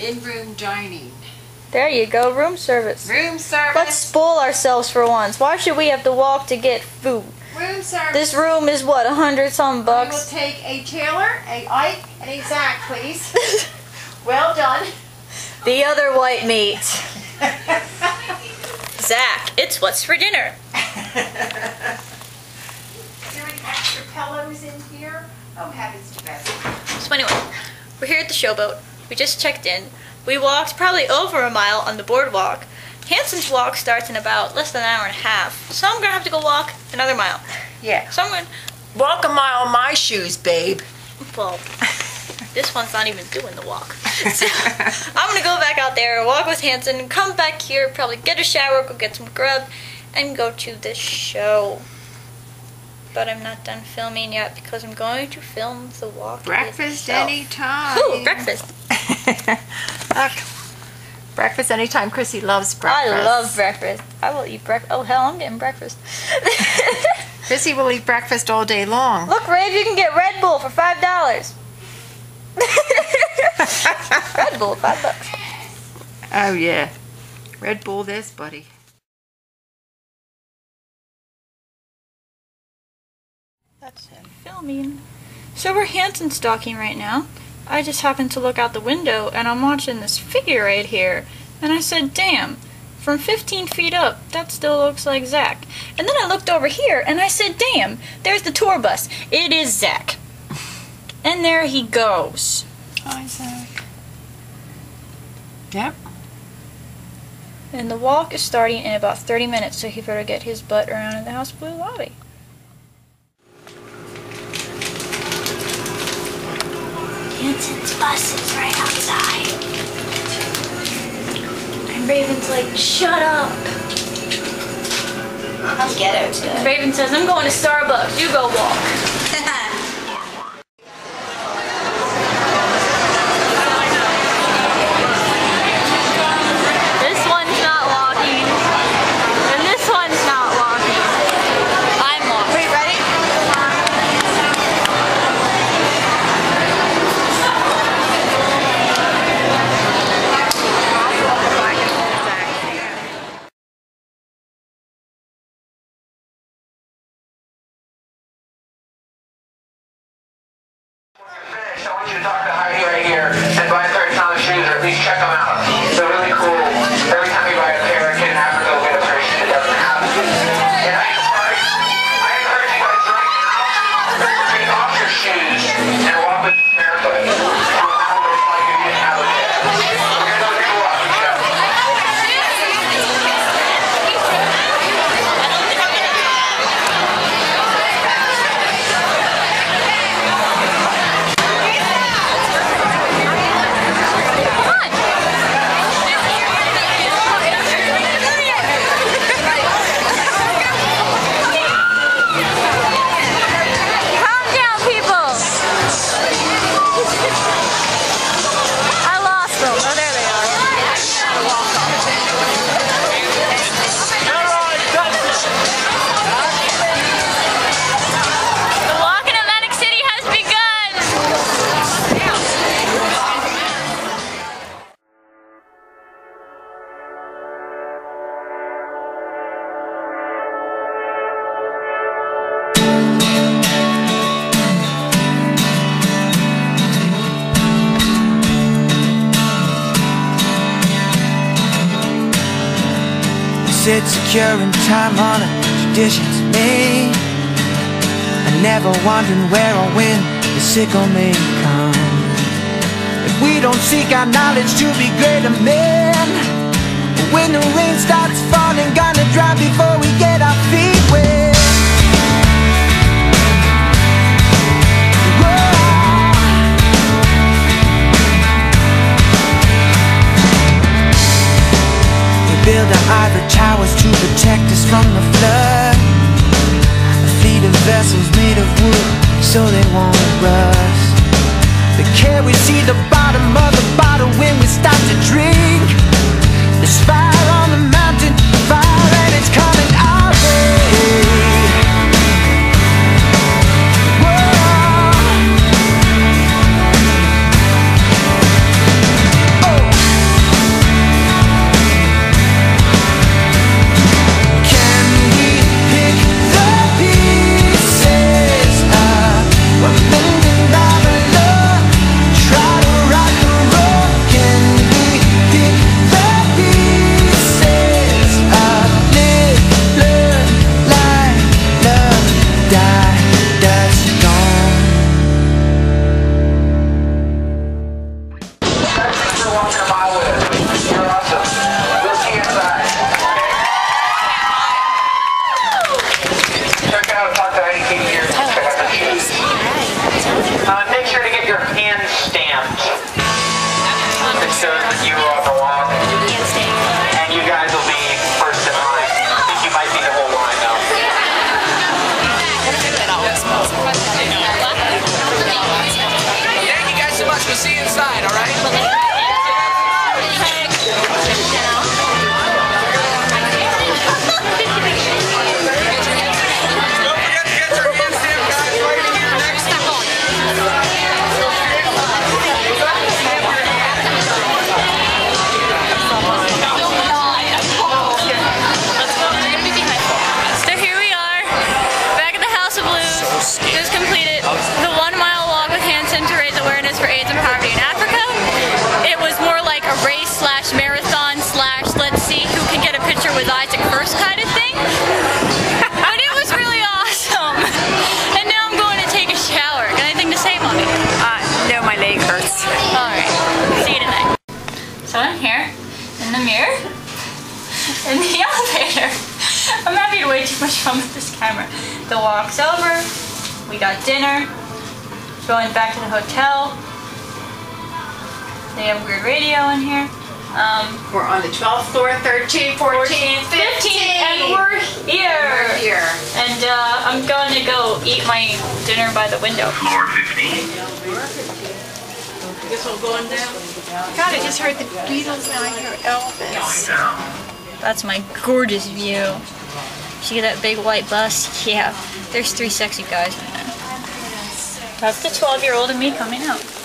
in-room dining. There you go, room service. Room service. Let's spoil ourselves for once. Why should we have to walk to get food? room service. This room is what, a hundred some bucks? We will take a Taylor, a Ike, and a Zac, please. well done. The other white meat. Zac, it's what's for dinner. Is there any extra pillows in here? Oh, heavens to best. So anyway, we're here at the showboat. We just checked in. We walked probably over a mile on the boardwalk. Hanson's walk starts in about less than an hour and a half. So I'm gonna have to go walk another mile. Yeah. So I'm gonna, Walk a mile in my shoes, babe. well, this one's not even doing the walk. So I'm gonna go back out there, walk with Hanson, come back here, probably get a shower, go get some grub, and go to the show. But I'm not done filming yet because I'm going to film the walk. Breakfast anytime. Ooh, breakfast. Look. Breakfast anytime. Chrissy loves breakfast. I love breakfast. I will eat breakfast. Oh hell, I'm getting breakfast. Chrissy will eat breakfast all day long. Look, Rave, you can get Red Bull for five dollars. Red Bull, five bucks. Oh, yeah. Red Bull this, buddy. That's him filming. So we're Hanson stalking right now. I just happened to look out the window and I'm watching this figure right here. And I said, damn, from 15 feet up, that still looks like Zac. And then I looked over here and I said, damn, there's the tour bus. It is Zac. And there he goes. Oh, Hi, Zac. Yep. And the walk is starting in about 30 minutes, so he better get his butt around in the House Blue lobby. Hanson's bus is right outside. And Raven's like, shut up. I'll get her to. Raven says, I'm going to Starbucks. You go walk. Sit secure in time honored traditions made And never wondering where or when the sickle may come. If we don't seek our knowledge to be greater men When the rain starts falling Gonna drown before we get our feet wet build our ivory towers to protect us from the flood. A fleet of vessels made of wood so they won't rust. The care we see the bottom of the bottle when we stop to drink. There's fire on the your hand stamped that shows that you are in the mirror in the elevator. I'm having way too much fun with this camera. The walk's over. We got dinner. Going back to the hotel. They have weird radio in here. Um, We're on the 12th floor, 13th, 14th, 15th. and we're here. We're here. And uh, I'm going to go eat my dinner by the window. Floor 15. God, I just heard the Beatles and I hear Elvis. That's my gorgeous view. See that big white bus? Yeah, there's three sexy guys in there. That's the 12 year old and me coming out.